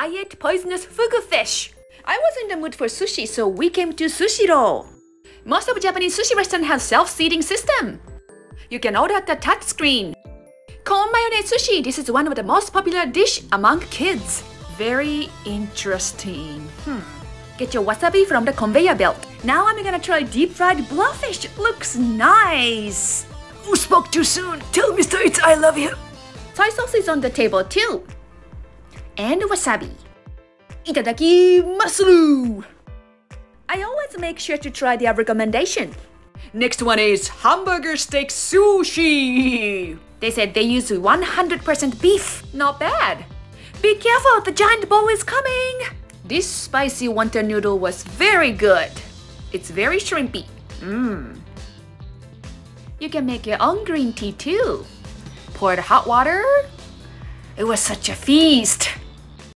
I ate poisonous fugu fish. I was in the mood for sushi, so we came to Sushiro. Most of Japanese sushi restaurants have self-seating system. You can order at the touch screen. Corn mayonnaise sushi. This is one of the most popular dish among kids. Very interesting. Hmm. Get your wasabi from the conveyor belt. Now I'm gonna try deep fried blowfish. Looks nice. Who spoke too soon? Tell Mr. Eats I love you. Soy sauce is on the table too. And wasabi. Itadakimasu! I always make sure to try their recommendation. Next one is hamburger steak sushi. They said they use 100% beef. Not bad. Be careful, the giant bowl is coming. This spicy wonton noodle was very good. It's very shrimpy. Mmm. You can make your own green tea too. Pour the hot water. It was such a feast.